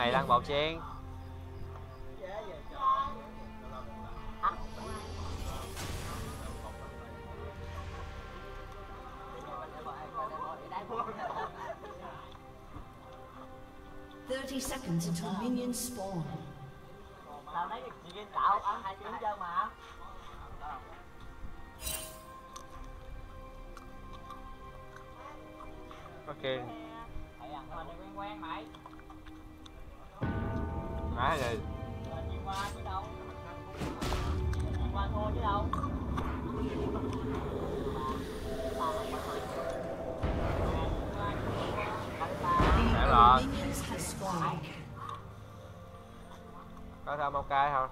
mày đang bạo chiến Thirty seconds until minions spawn. tao lấy cái chị game tạo ăn hai tiếng chân mà. Ok có cai thôi.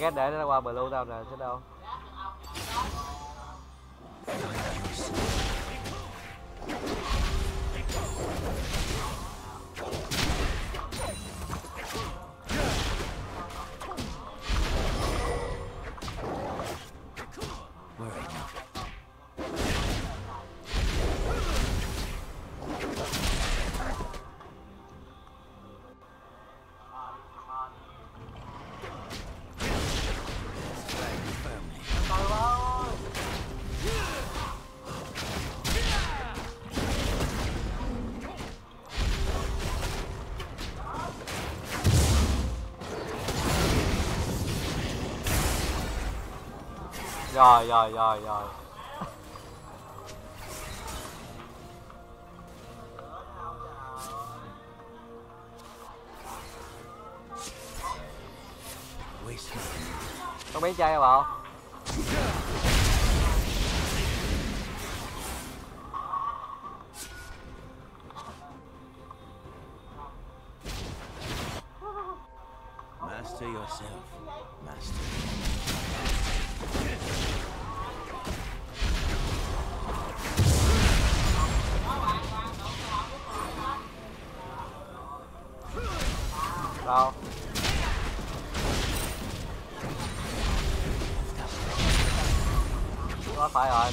Ghét để nó qua blue tao nè chứ đâu. Rồi rồi rồi rồi Waste nothing. có biến chơi không bộ Master yourself, master.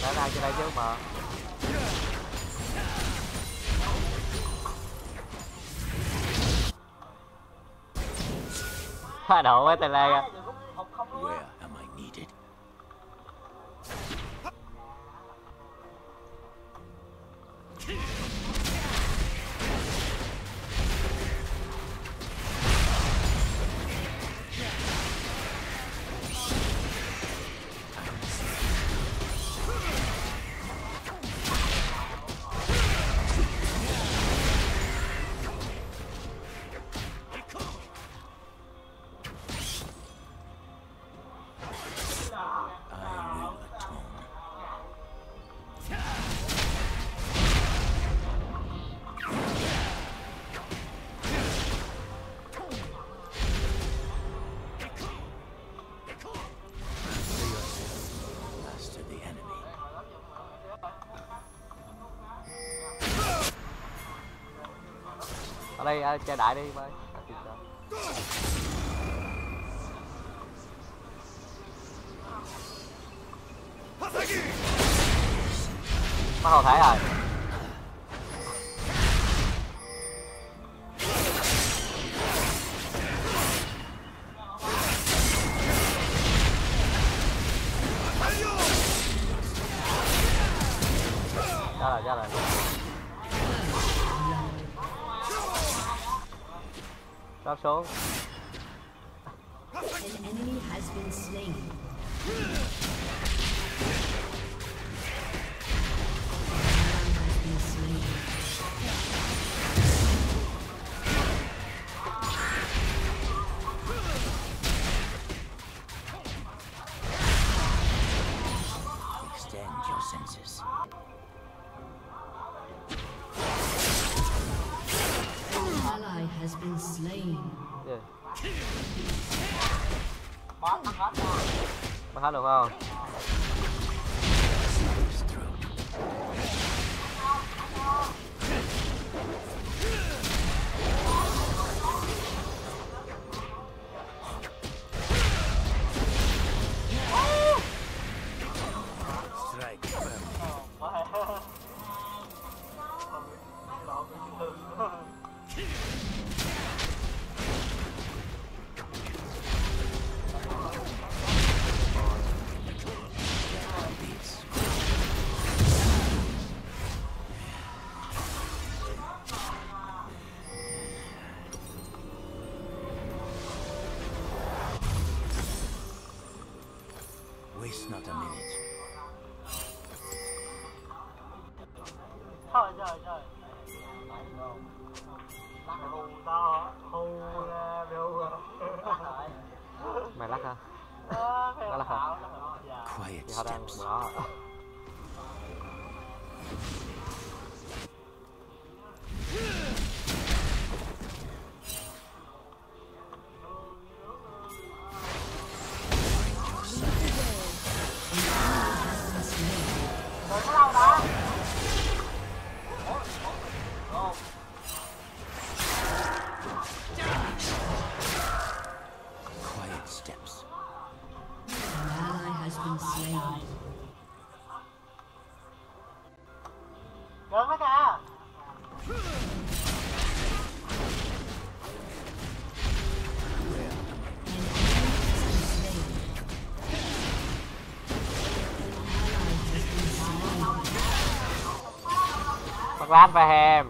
Rồi ra nay trên đây trước mà. Hà đổ quá tay lai à ở đại đi ba extend your senses. An ally has been slain. Yeah. Mahalo, wow. साफ़ है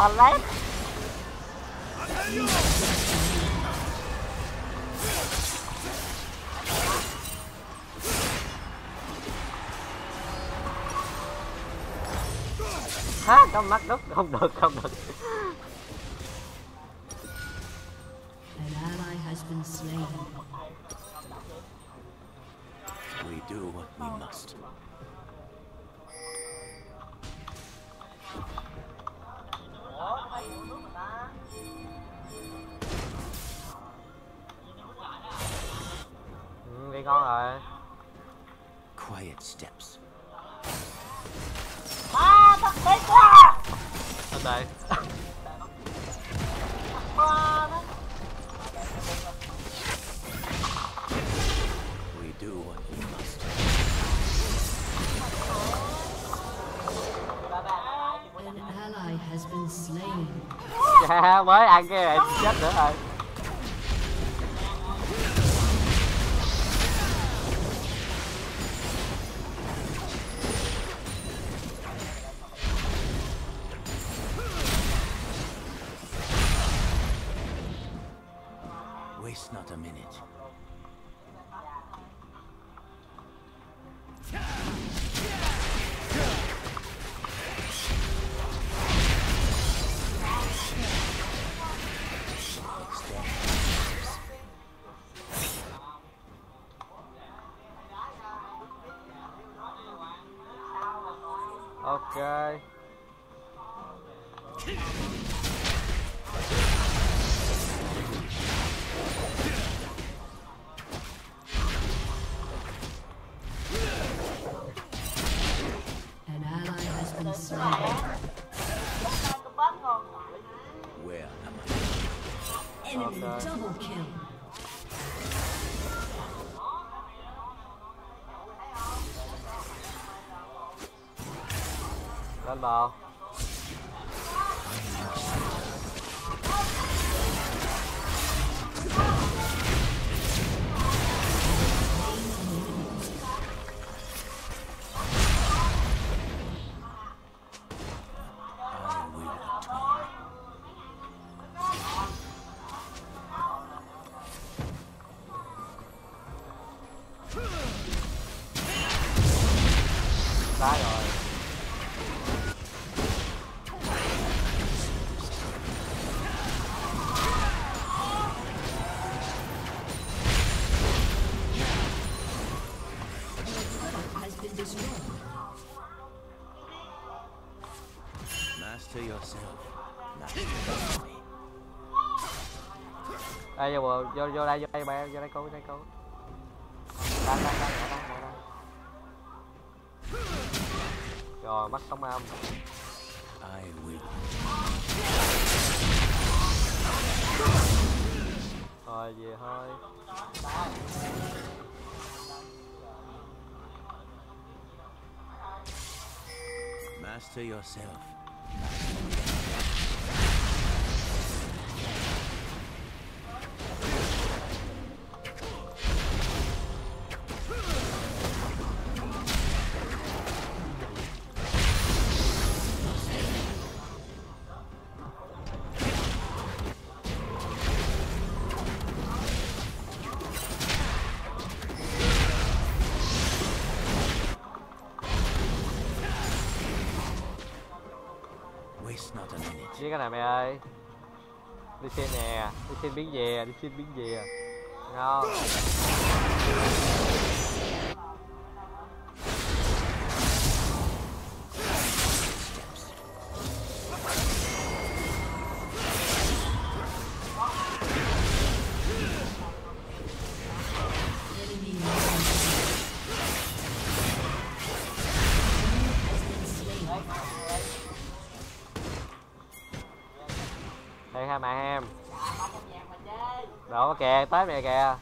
ballet ha con mắt đúc không được không được. chết nữa rồi. Đây vô bờ vô vô đây vô đây bạn vô đây vô đây cứu đang đang đang đang đang rồi bắt sống âm I thôi về thôi. Master yourself. Cái này mày ơi. Đi xin nè, đi xin biến về, đi xin biến về. Ngon mẹ em. Đó kìa tới mày kìa.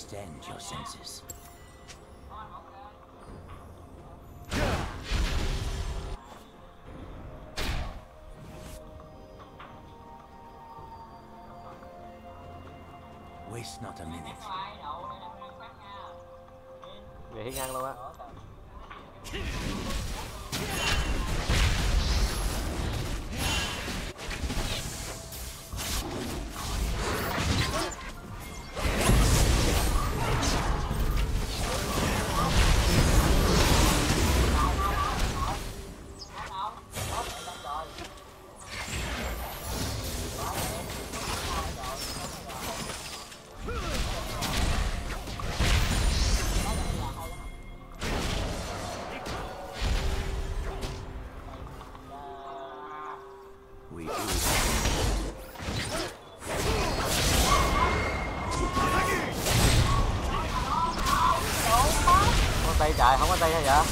Extend your senses. Vậy?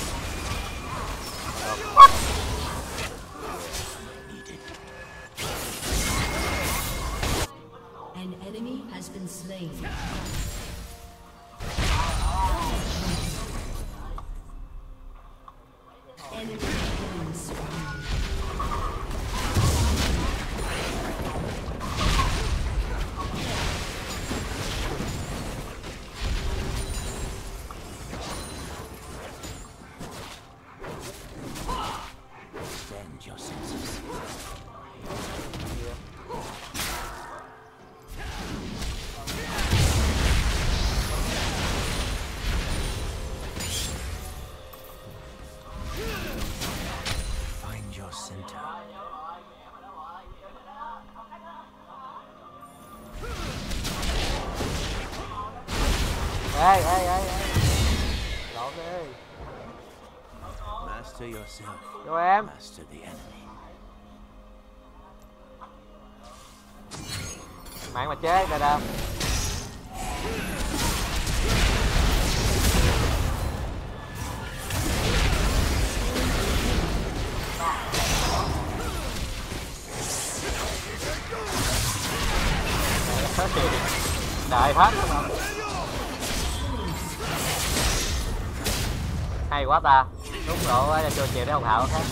Yourself. vô Master the enemy. mạng mà chế nè đâu. đại hết hay quá ta đúng là cho chuyện với hồng hạo khác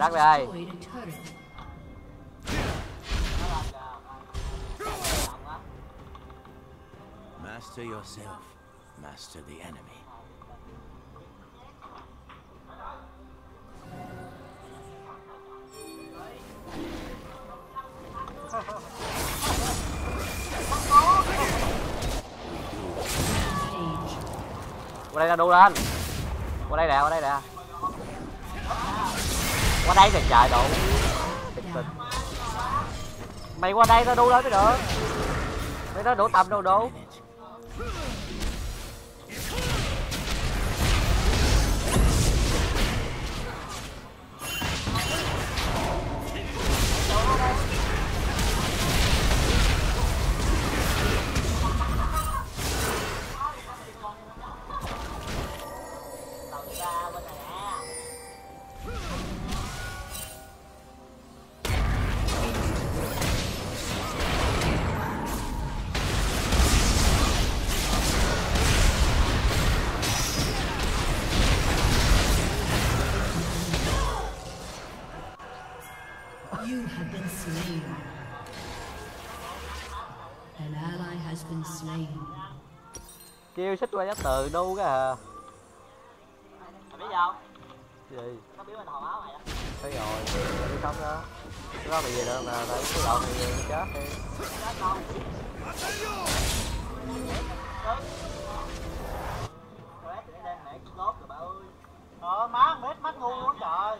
Đắc đây. Master yourself. Master the enemy. Qua đây là đu lên qua đây nè qua đây nè qua đây nè trời đủ Tình tình. mày qua đây tao đu lên mới được. Mày nói đủ tầm đâu đủ xích qua giá từ đu cái à Mày biết gì không? gì Nó biết mình hồi máu mày đó. thấy rồi đi không đó cái đó mày về được mà tại cái này về chết đi Chết nó ơi. Ờ má mét mắt ngu quá trời.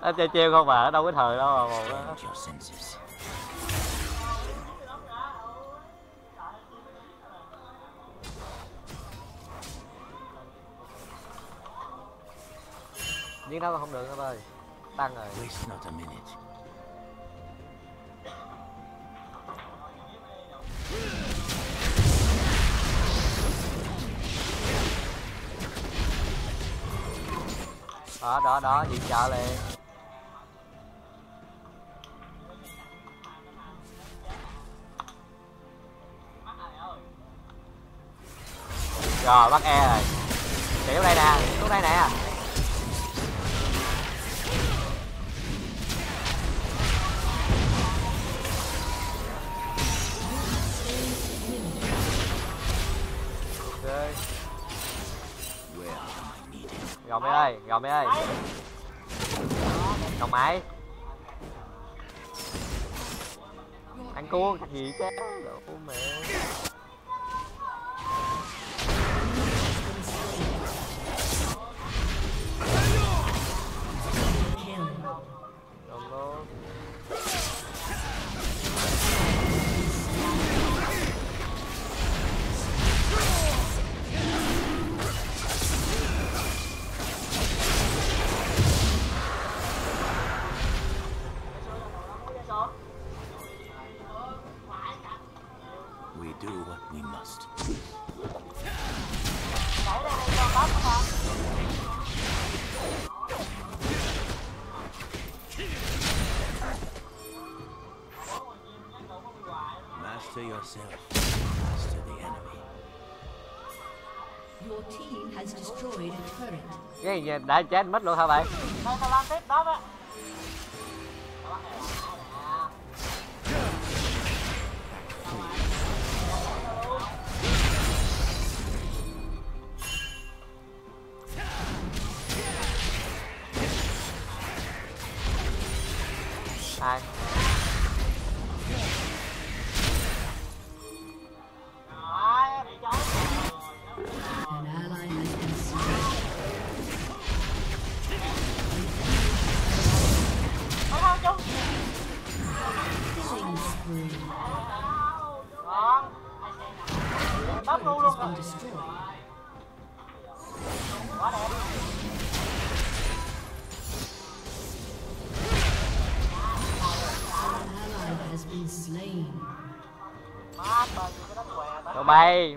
anh chơi treo không mà đâu có thời đâu mà một đó giết nó không được nữa ơi tăng rồi. Đó đó đó viện trợ liền. Rồi bắt e rồi. Kiểu đây nè xuống đây nè needed? mày ơi gồng mày ơi gồng mày ăn cua gì chứ. Đồ mẹ. Cái gì đã chết mất luôn hả bạn Thôi tao làm tiếp đó đó.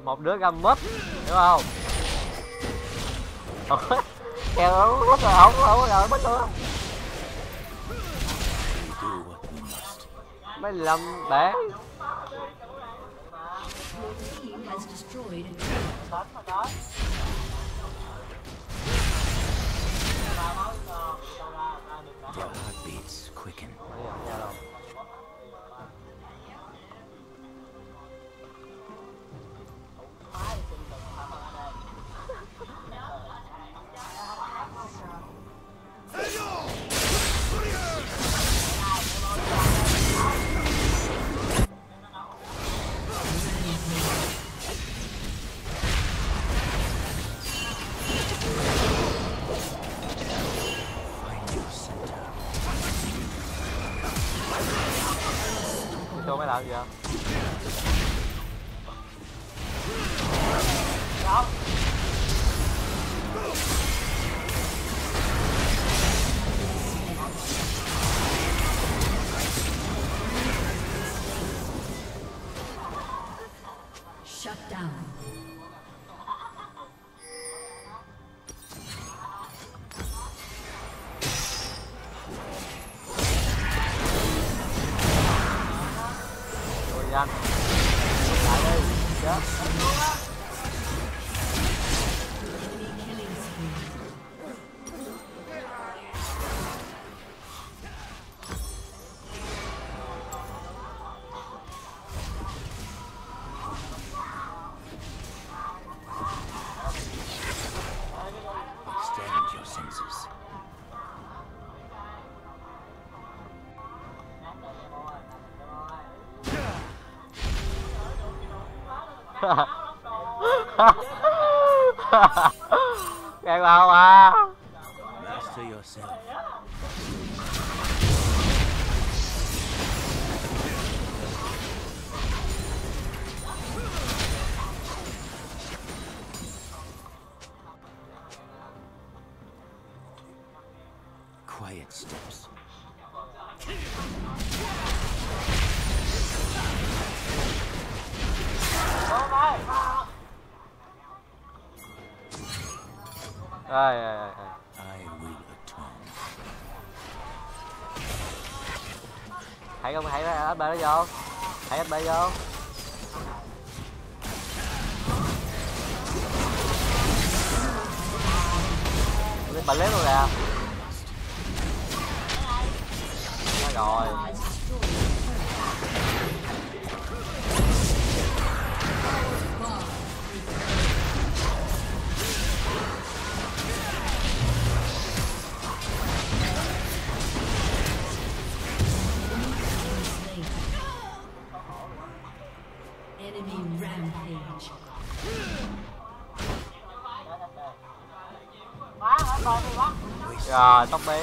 một đứa găm múp hiểu không kèo lúc rồi không không rồi mất nữa mấy lâm bé. Their heartbeats quicken. vô. Hãy HP vô. Lên bà lép rồi nè. Rồi. rồi tóc bí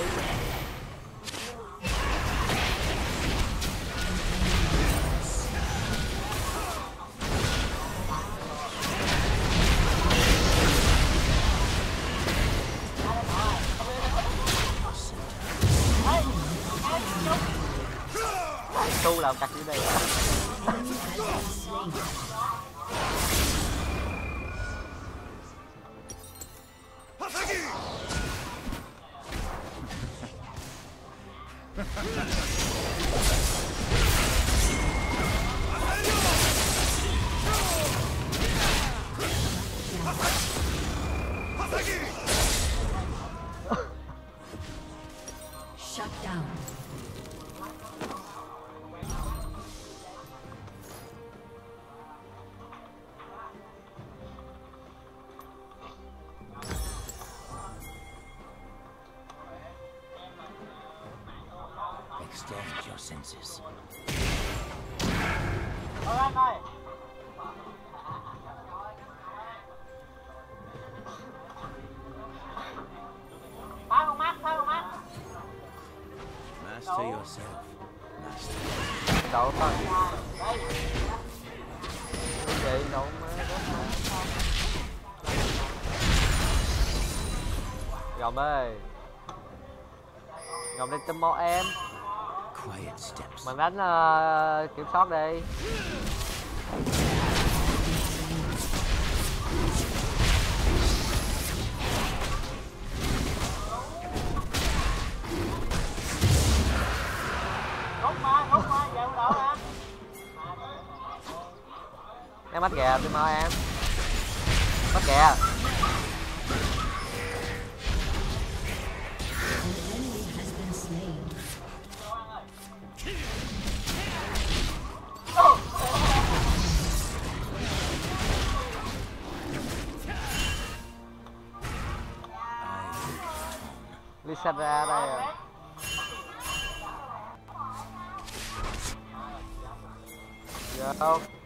châm mo em. Mình đánh uh, kiểm soát đi. Em bắt kìa tôi mơ em. Mắt kìa. đi sạch ra đây à. Dạ yeah.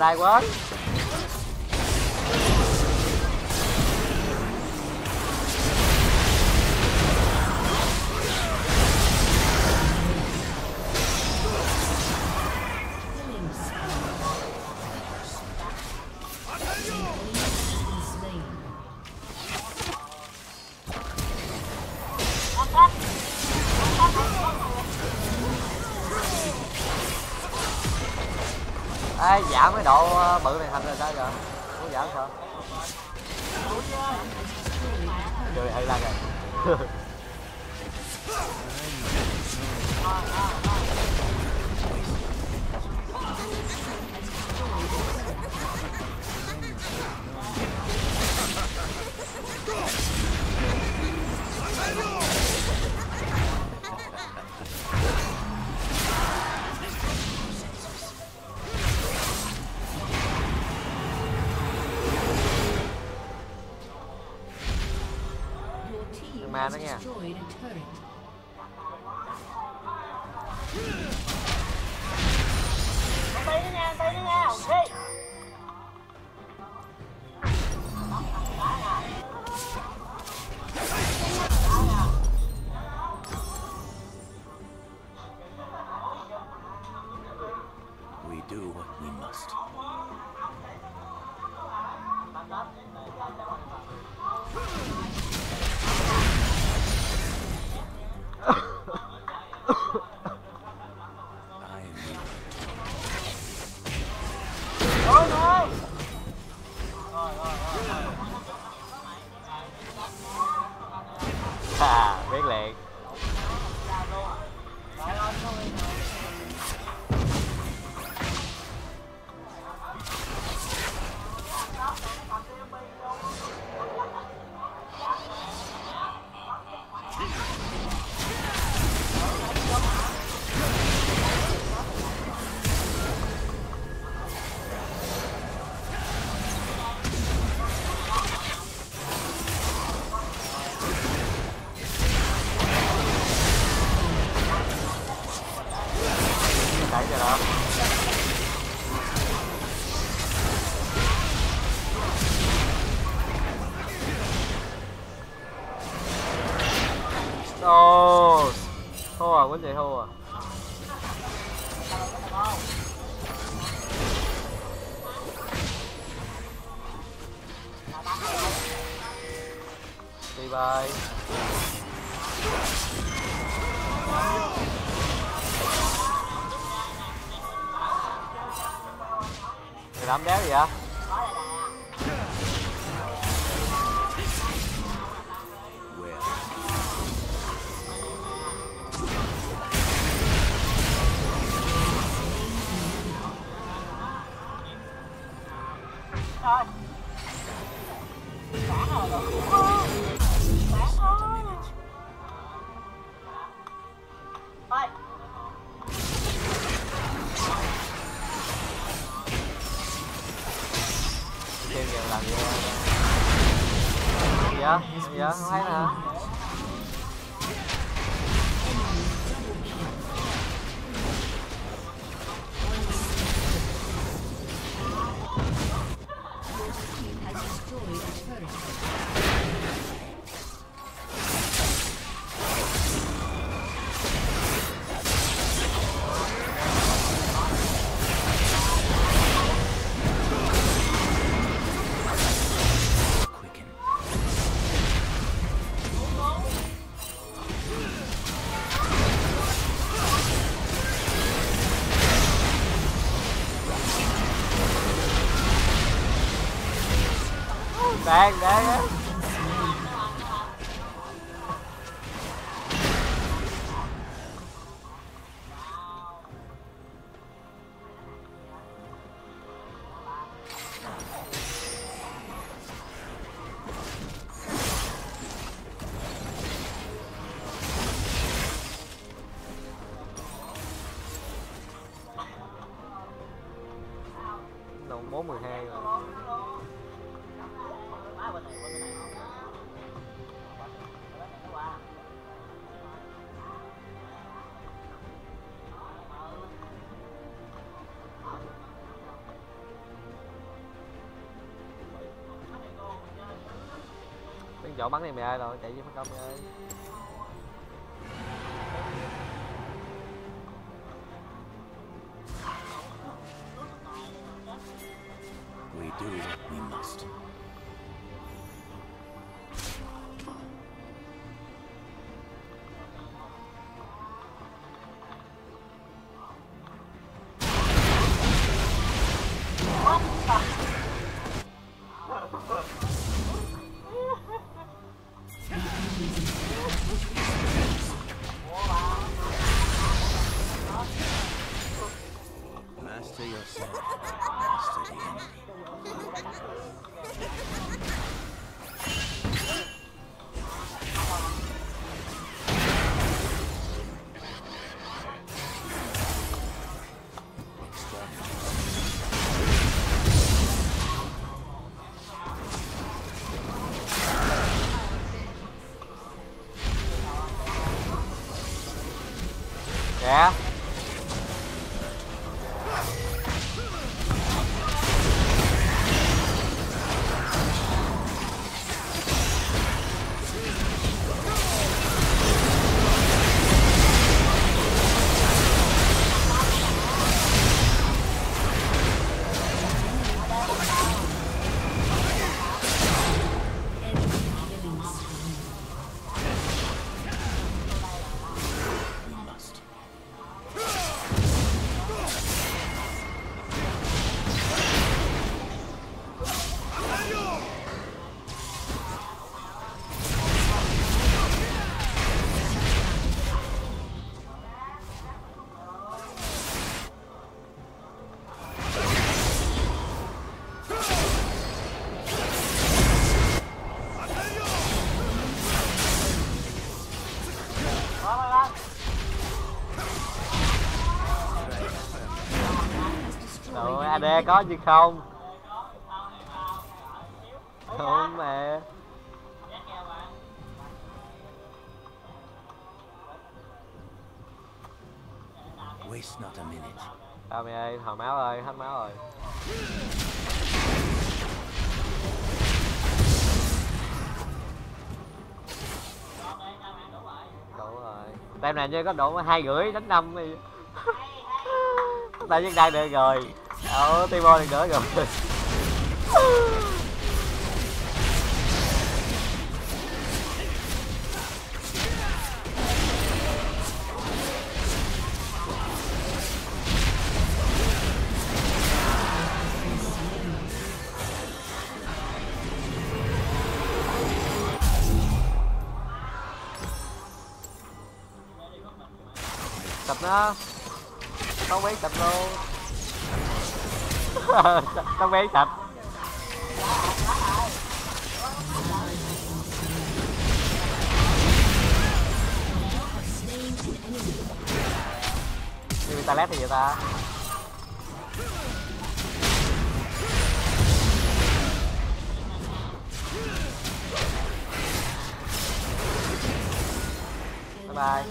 what I want? cái độ biết liền đang đang á. Đầu bốn mười hai rồi. Chỗ bắn này mày ơi rồi chạy với phát công mày ơi. AD có gì không? Không mẹ. Waste not a minute. Tao mày ơi, thằng máu ơi, hết máu rồi. Đủ rồi. Tem này như có độ hai rưỡi đến năm đi. Tại nhân đang được rồi. Ờ, Timo được nữa rồi. sập con bé sạch người ta lét thì vậy ta Bye bye.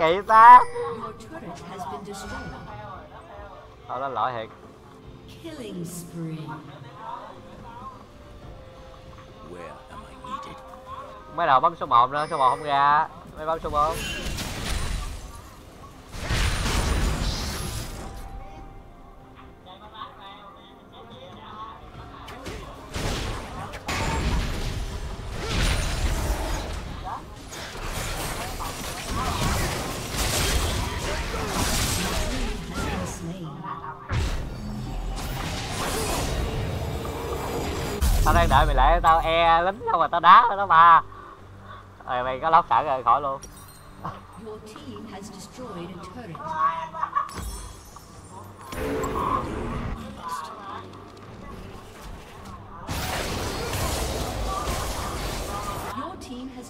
Kỵ ta. Thôi nó lỗi thiệt Killing spree. Where am I needed? Mấy đầu bấm số 1 nữa, số 1 không ra Mấy bấm số 4 tao e lính xong rồi tao đá nó ba? Rồi mày có lóc sẵn rồi, khỏi luôn. Your team has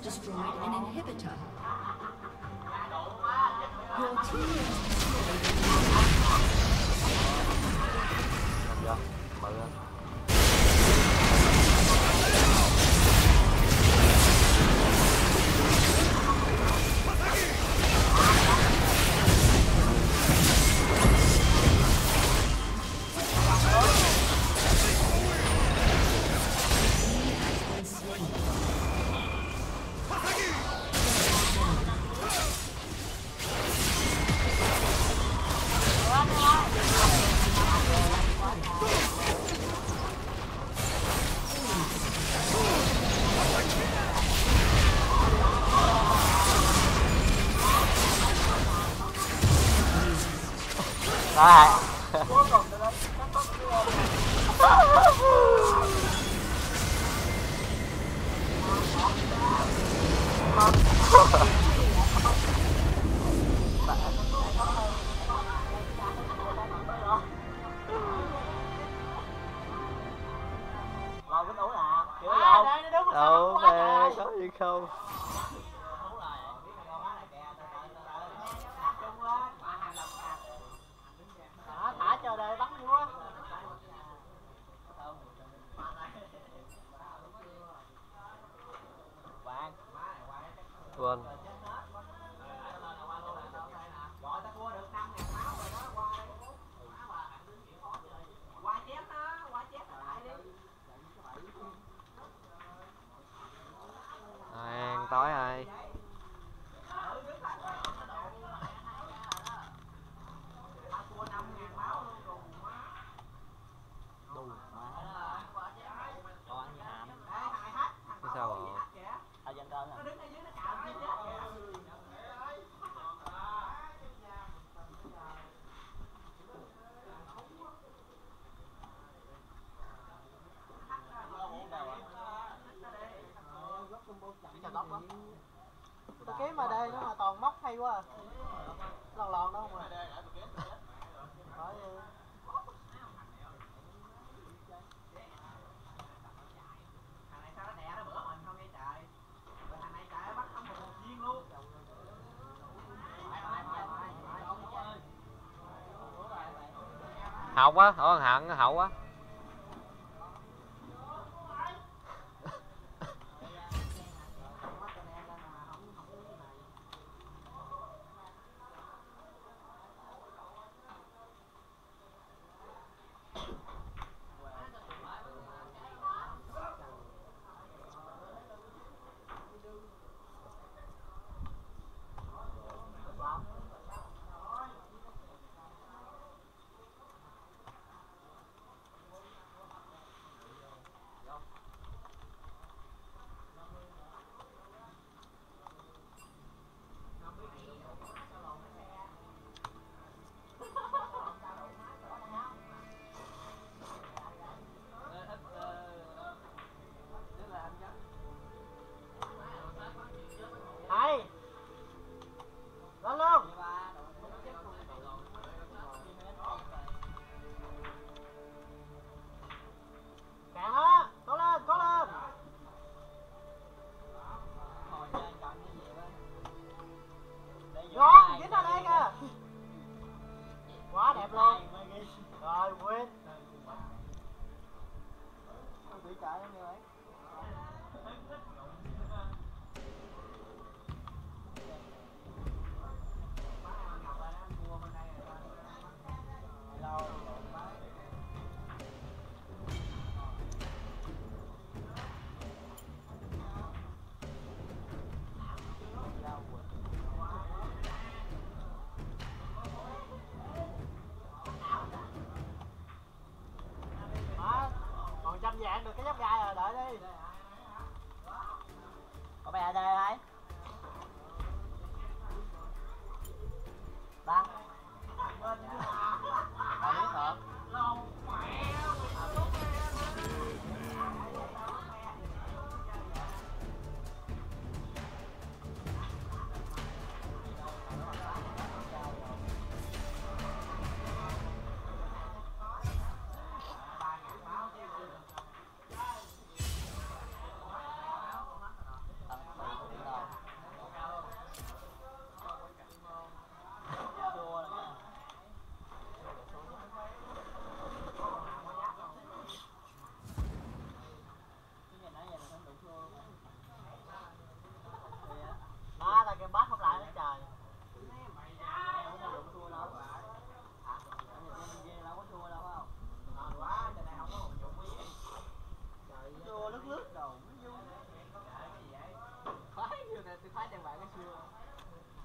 destroyed an inhibitor. Hậu quá, ở hận hậu quá.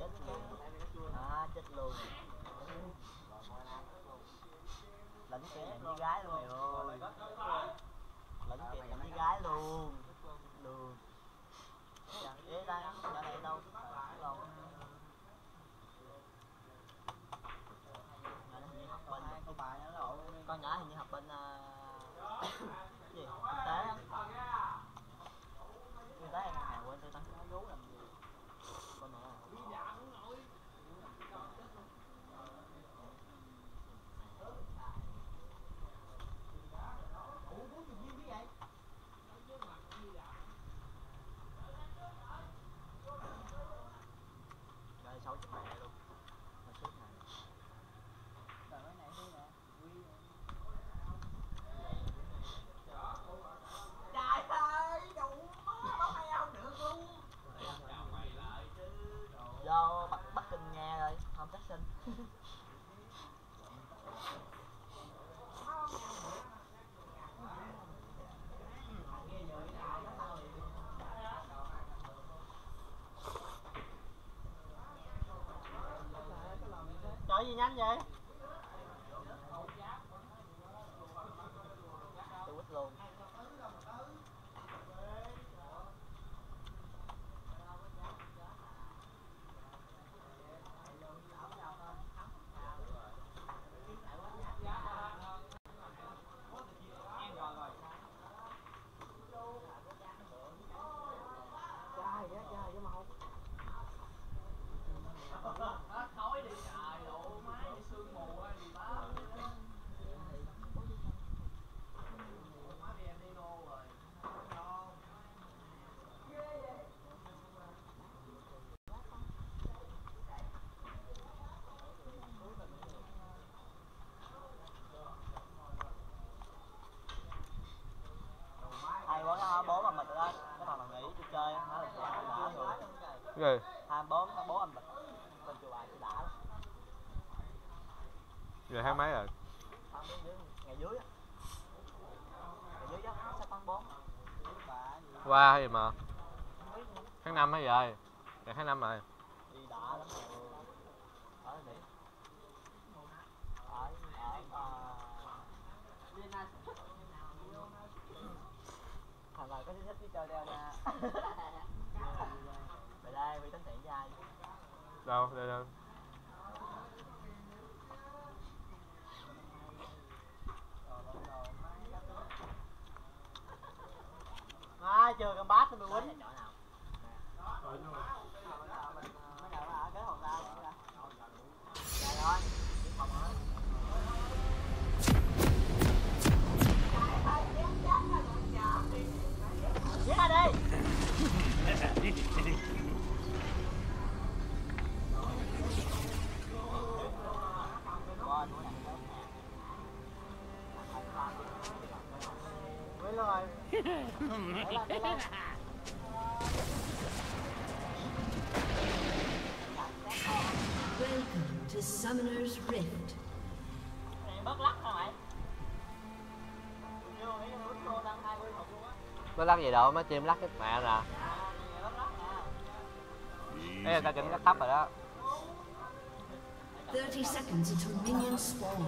À chết luôn Lẫn tiền nhận với gái luôn mày ơi Lẫn kìa nhận với gái luôn Đường Chẳng ế đây, ở đây đâu Đâu Con nhỏ hình như học bên à, cái gì? Kinh tế á Kinh tế ngân hàng quên tôi tăng nó vú làm gì Con này à? Đây sáu chục mẹ luôn Mà suốt này Rồi cái này thế nè Quy Trời ơi, đủ Có hay không được luôn Do Bắc, Bắc Kinh nghe rồi, không chắc sinh Trời nhanh vậy? Tôi quýt luôn hai bố nó bố mà mình đó cái thằng nào nghỉ tôi chơi nó là tôi đã rồi Bố nó bố anh mình bên chùa bài tôi đã lắm Giờ tháng mấy rồi? Tháng dưới ngày dưới ngày dưới đó bốn. Bà gì? Qua gì mà. Tháng 5 hay rồi Giờ tháng 5 rồi. Đi đã lắm rồi. Ở mỹ ở ở thằng nào có thích đi chơi đeo nha về đây vì tính tiền với ai Đâu, đây đâu ai chơi con bát nó quýnh Đúng rồi. Welcome to Summoner's Rift. Nó lắc gì đâu, mới chim lắc cái mẹ nè Ê, người ta chỉnh cái thấp rồi đó 30 seconds until minions spawn.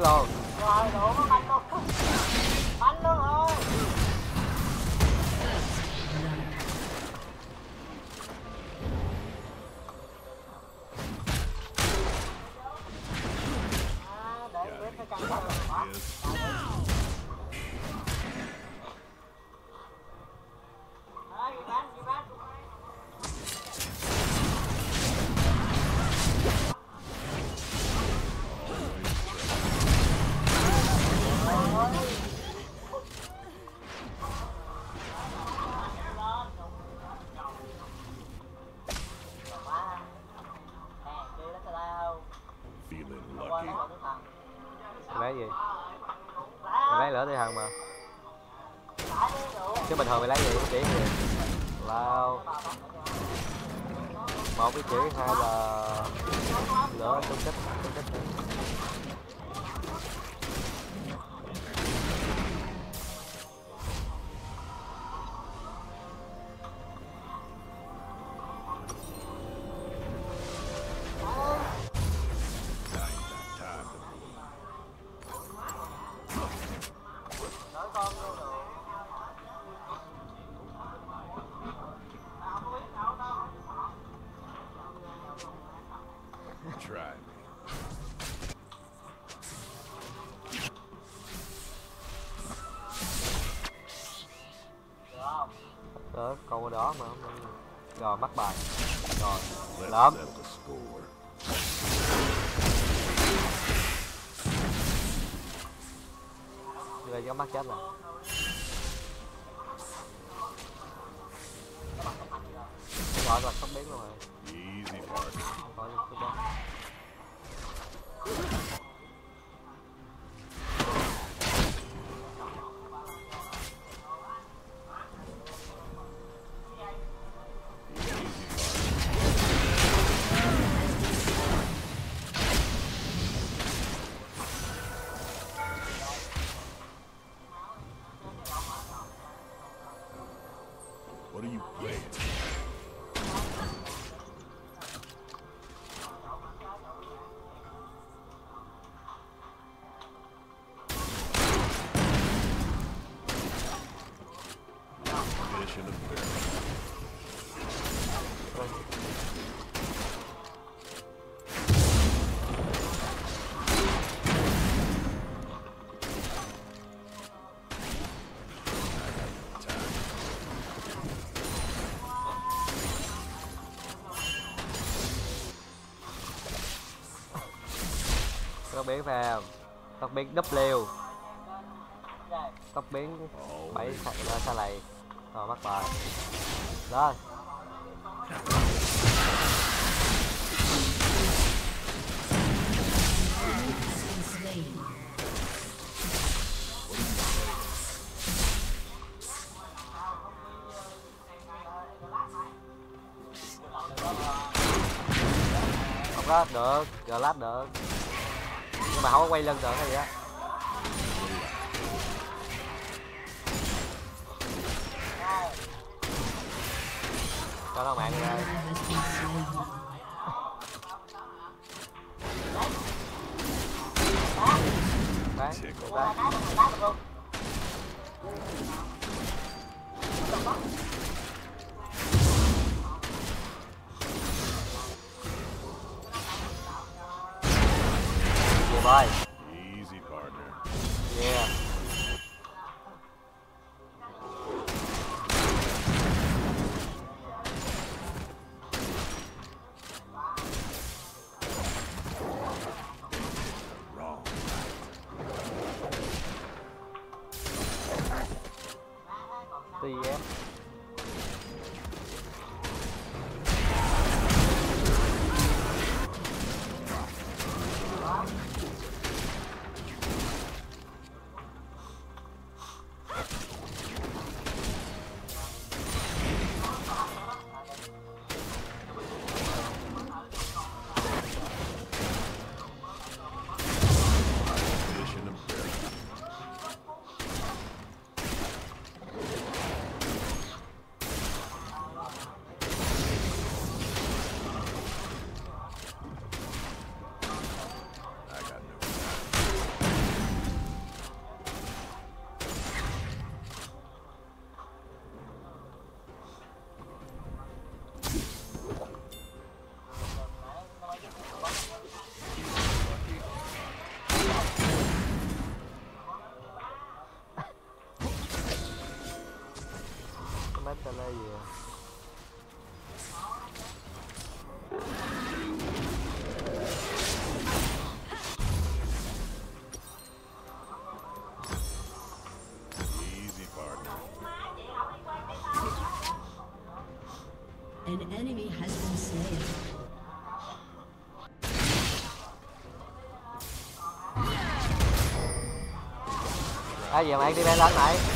luôn. rồi đủ đó mà rồi mắc bài rồi lắm người cho mắt chết rồi gọi là không biết rồi tóc biến vào tóc biến W tóc biến bảy ra xa này rồi bắt bài. Lên lát được, lát được mà không có quay lưng được hay gì á. Cái giờ mà đi bên lên mày.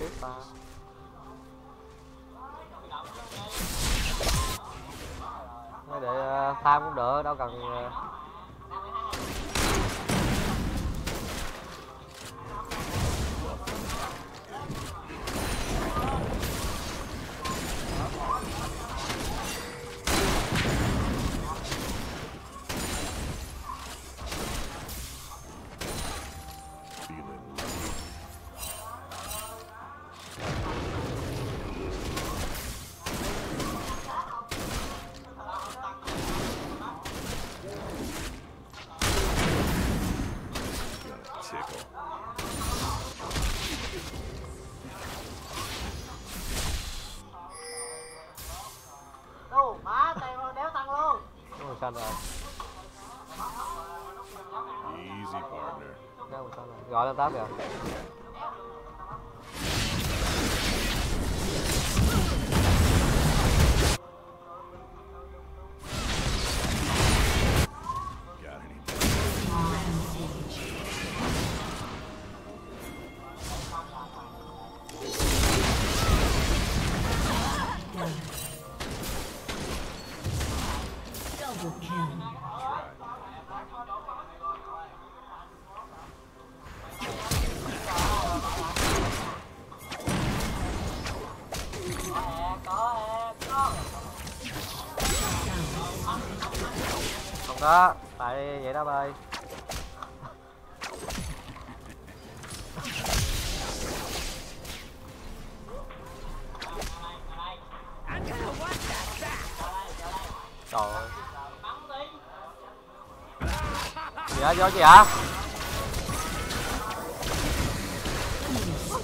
rồi, đó tại vậy đó bơi Trời ơi. Gì hả, vô gì hả?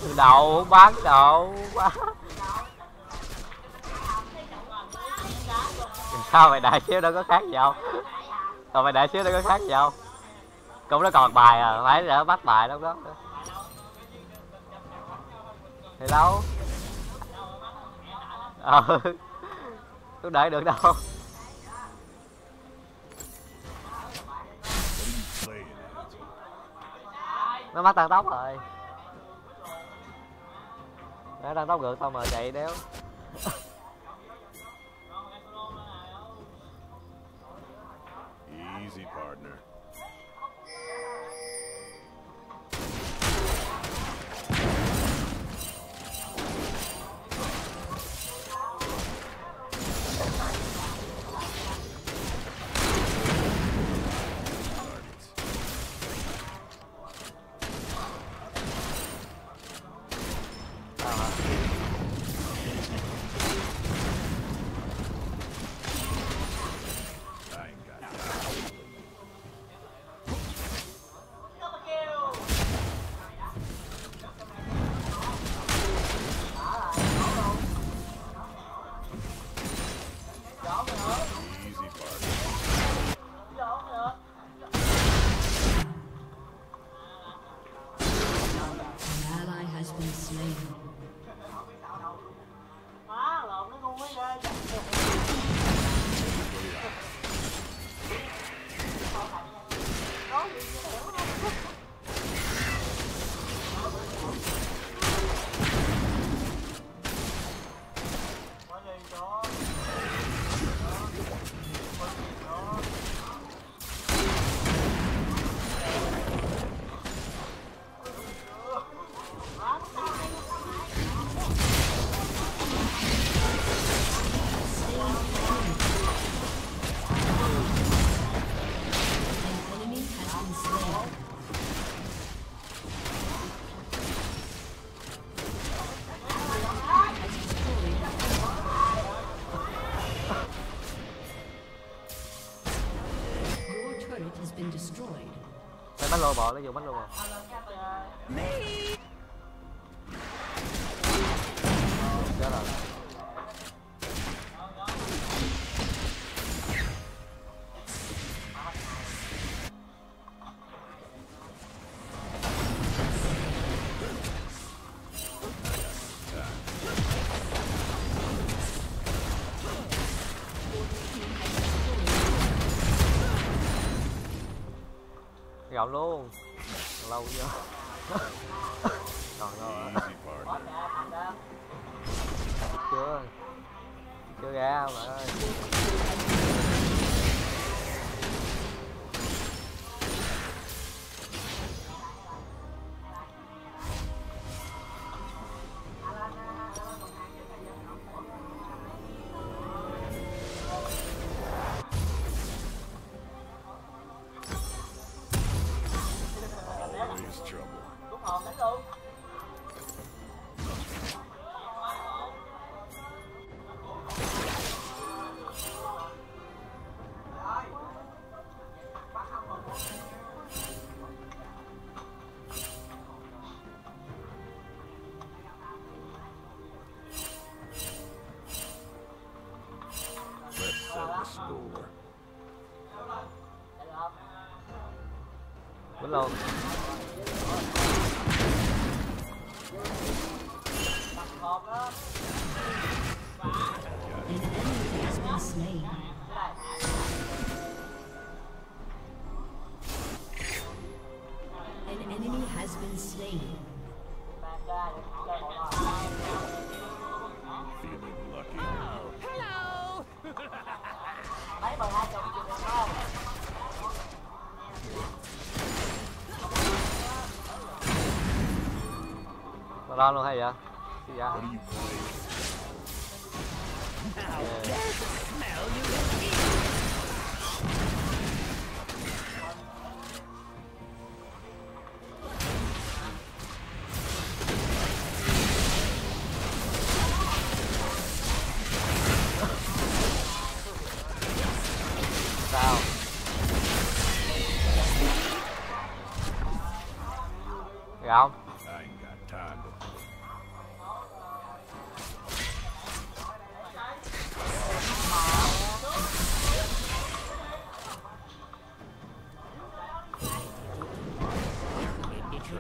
Từ đầu, bán đầu quá. Sao mày đại xíu đâu có khác gì không rồi mày để xíu đâu có khác gì Cũng nó còn bài à, phải để bắt bài đâu đó. Thì đâu? Ờ Tôi đợi được đâu. Nó bắt tăng tốc rồi. Nó tăng tốc ngược xong mà chạy đéo. Easy, partner. gạo luôn. Lâu chưa? 了。Halo, 呀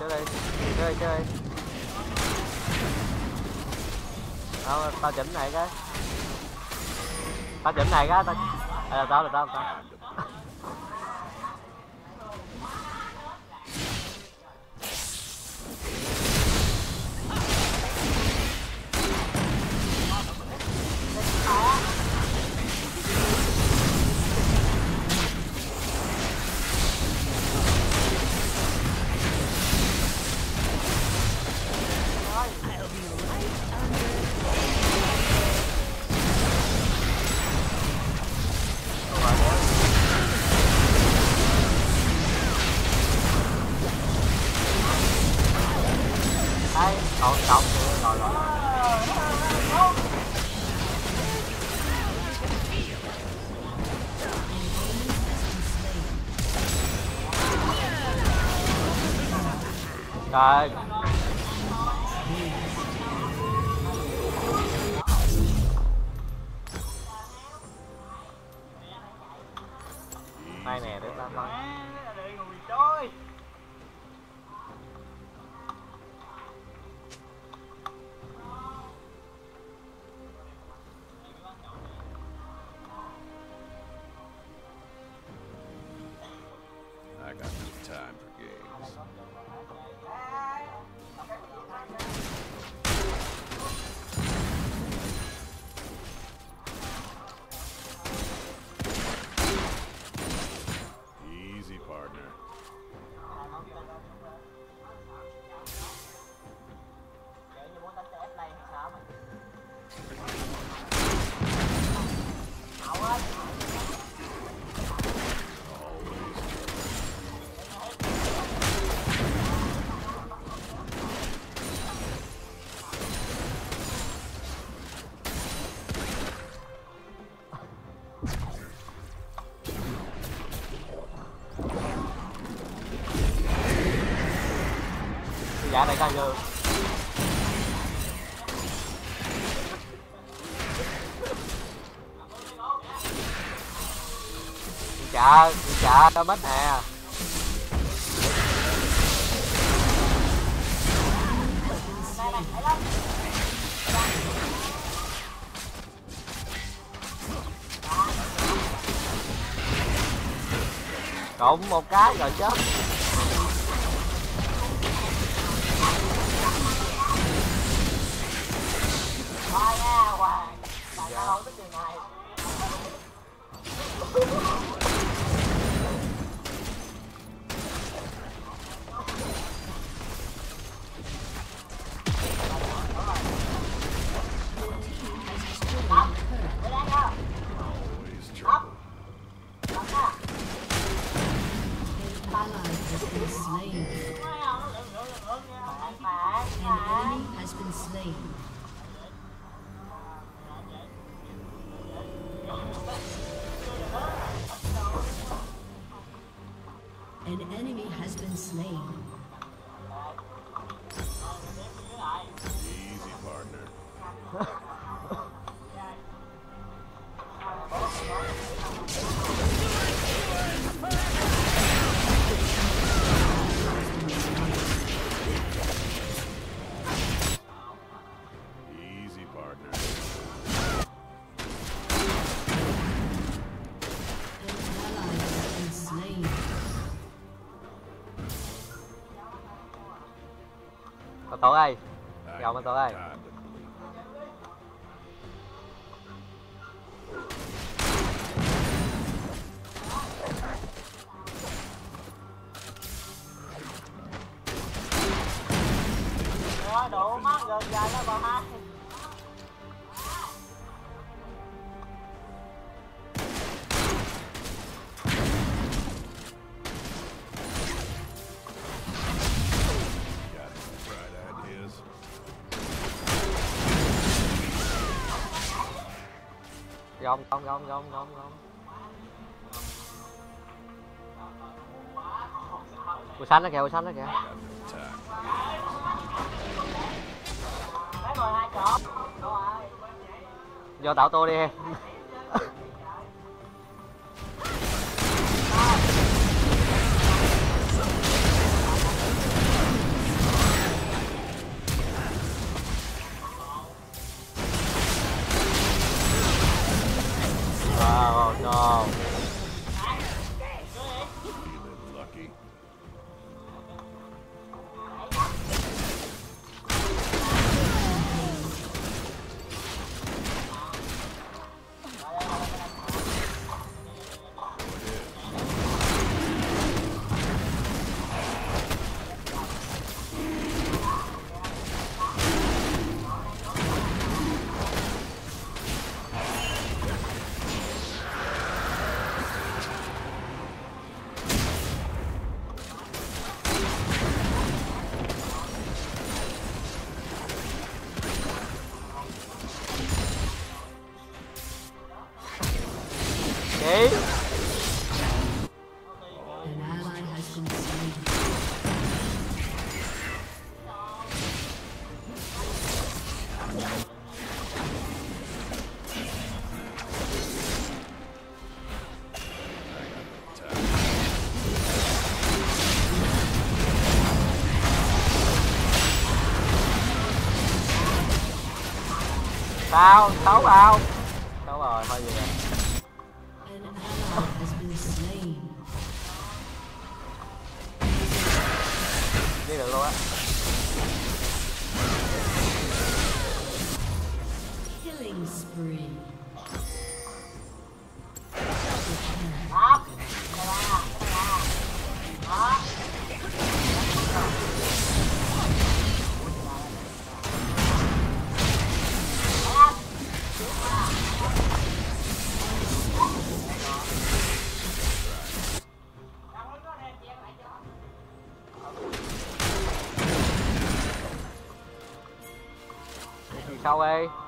rồi chơi đây chơi chơi. Tao tao chỉnh này cái. Tao chỉnh này cái tao à, tao là tao tao. giá đấy Tiger chợ chợ cho bến nè. Cộng một cái rồi chết. con tới đây Rồi, đủ mắt gần dài nó vào hai. gom gom gom gom gom gom. Ui xanh nó kìa ui xanh nó kìa. Vô tạo tô đi. Calais.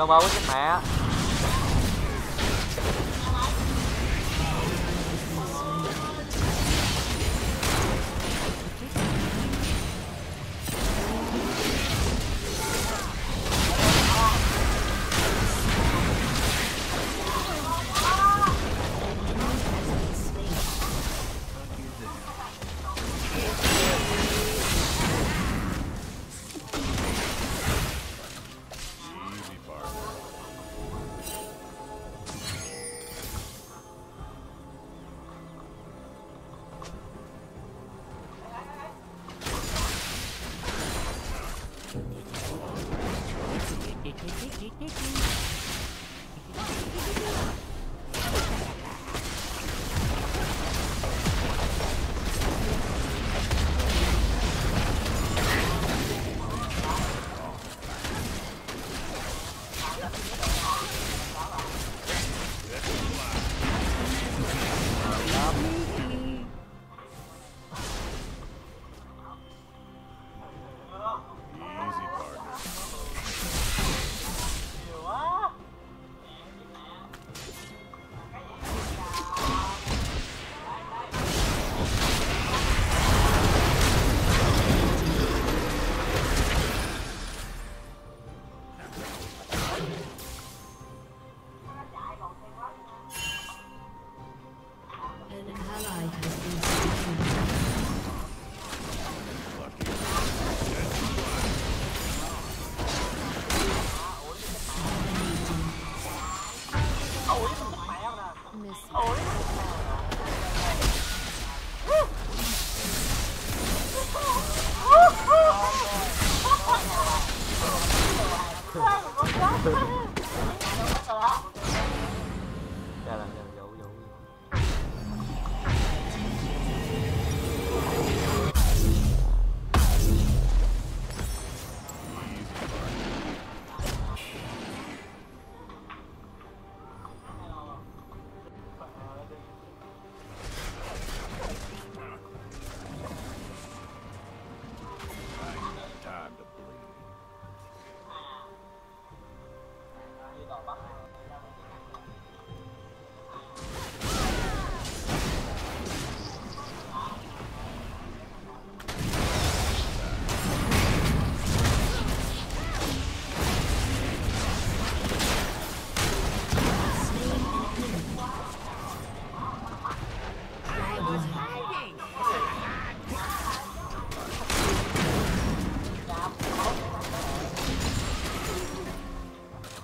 con bao với chết mẹ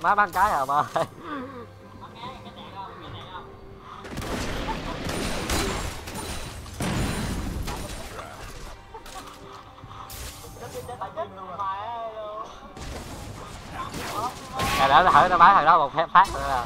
má bắn cái à ba Rồi đỡ thử nó bái thằng đó một phát nữa là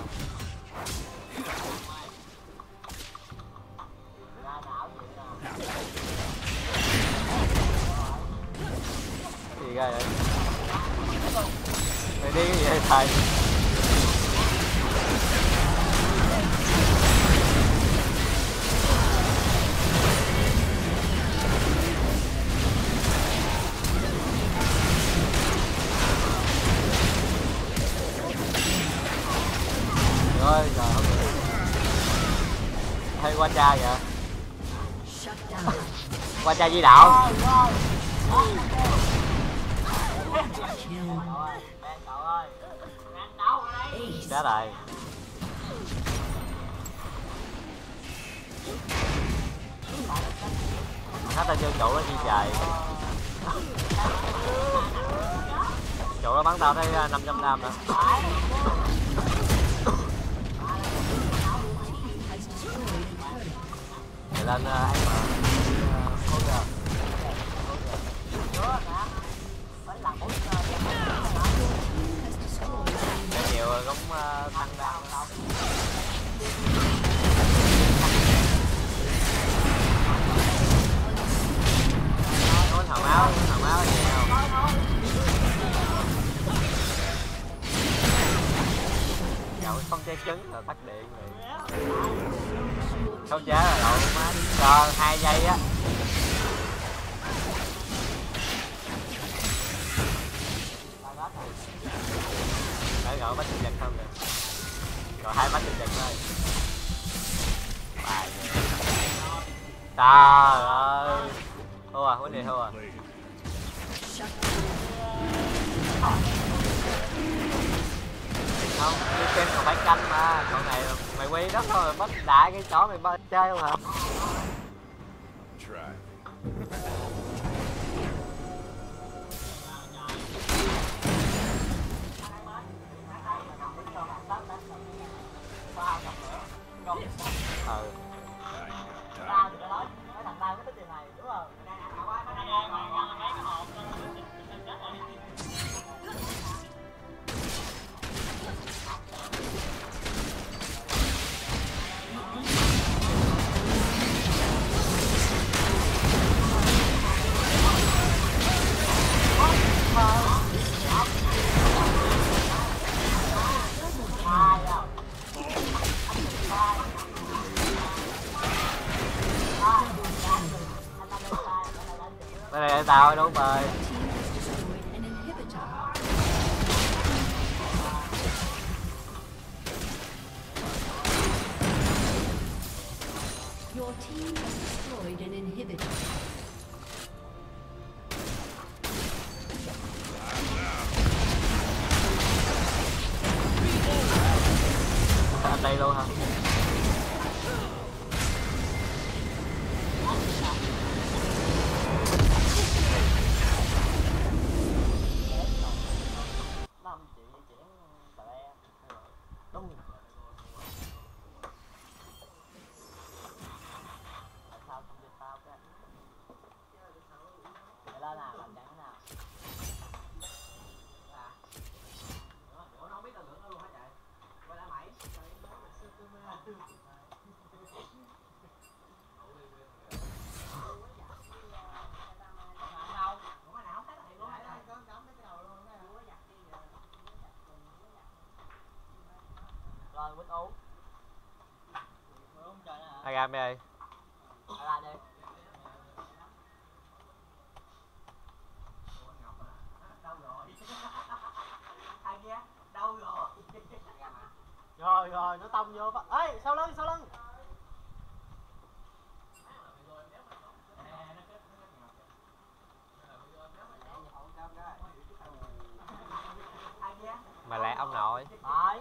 di đạo. chứng là tắt điện rồi. Không giá là đậu má đi chờ 2 giây á. Cái chó mày bơi chơi không hả? Rồi quýt hả? Ai gam đây Ai ra đi. Rồi rồi nó tông vô ê sau lưng sau lưng. Mà lẹ ông nội. Đấy.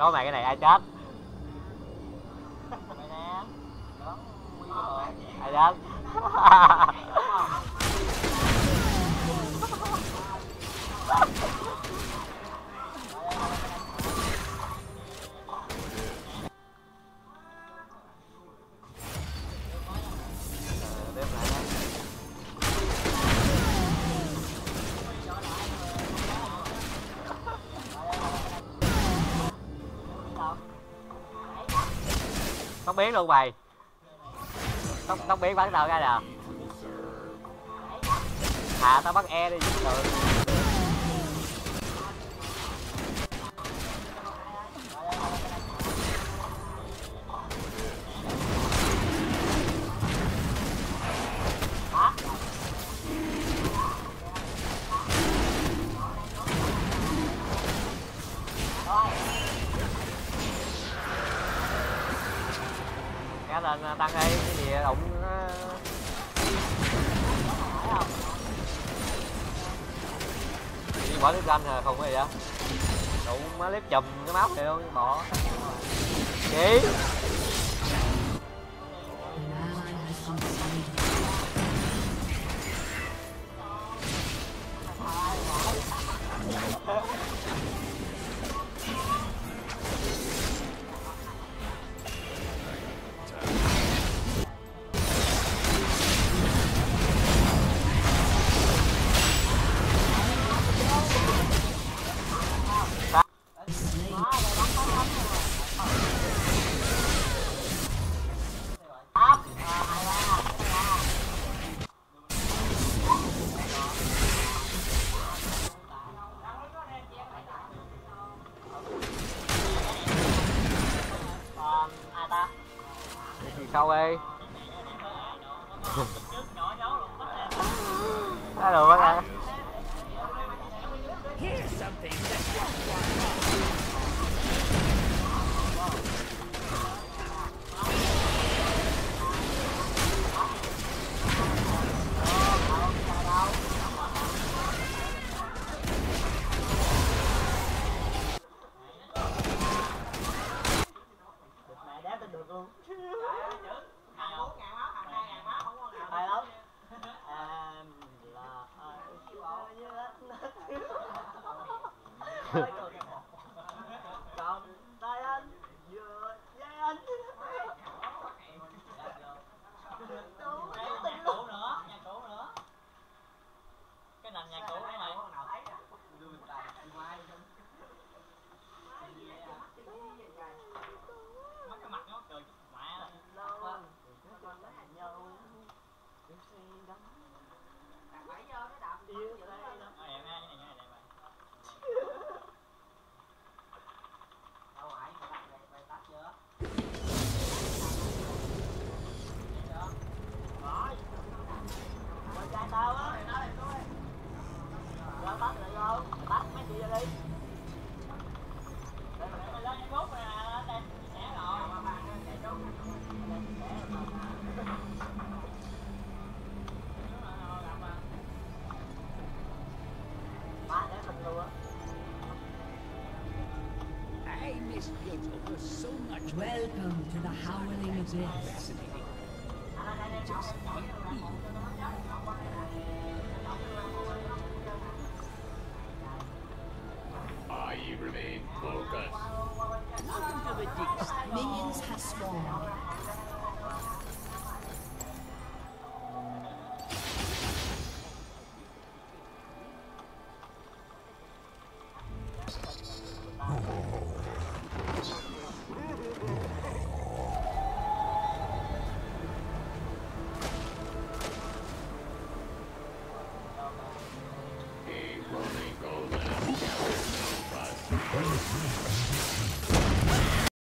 đó mày cái này ai chết? Rồi ai chết biến luôn mày. Tóc tóc biến bắn đầu ra nè. À tao bắt e đi chứ được chùm cái máu này luôn bỏ. Chị exists. Just